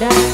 dan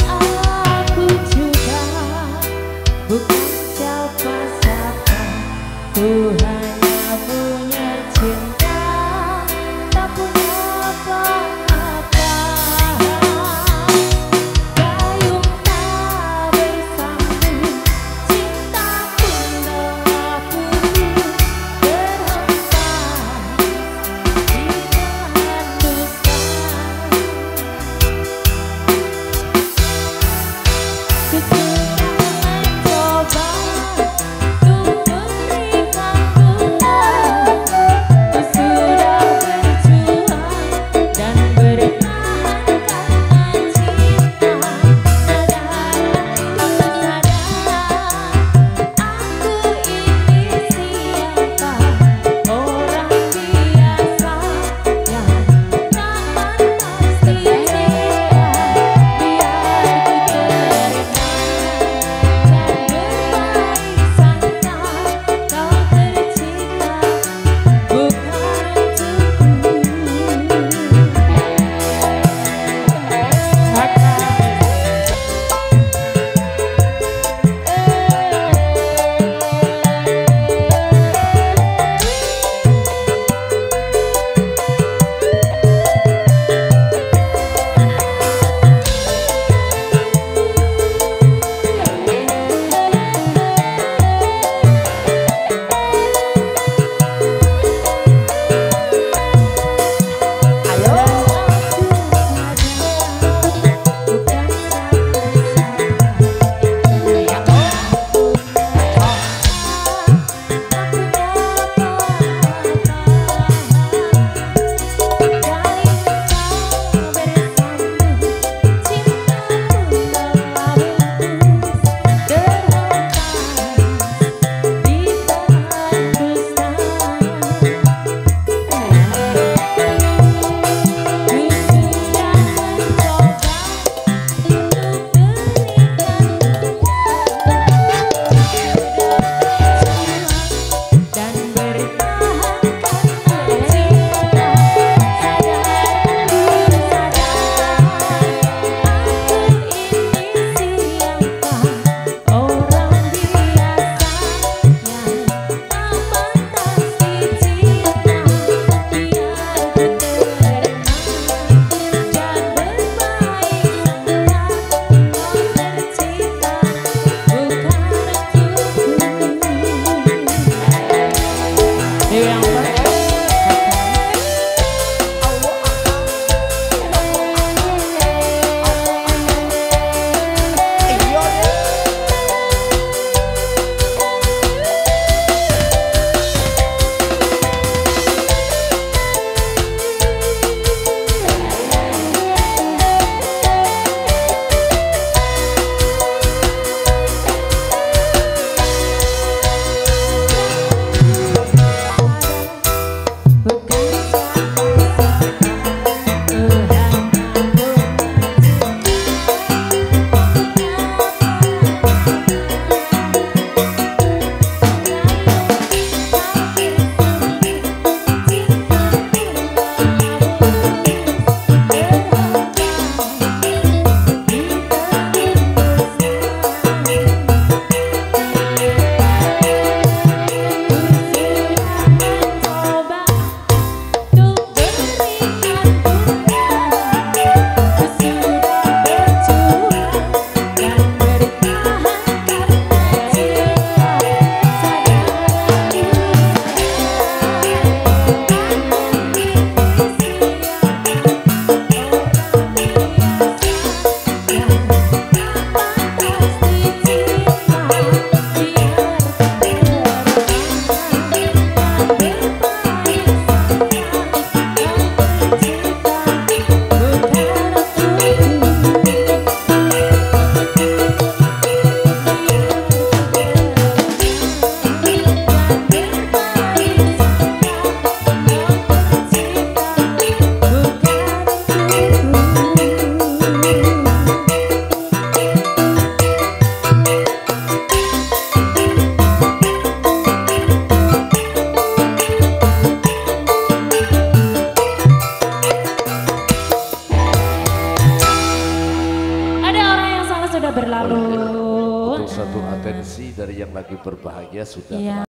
lagi berbahagia sudah Iya.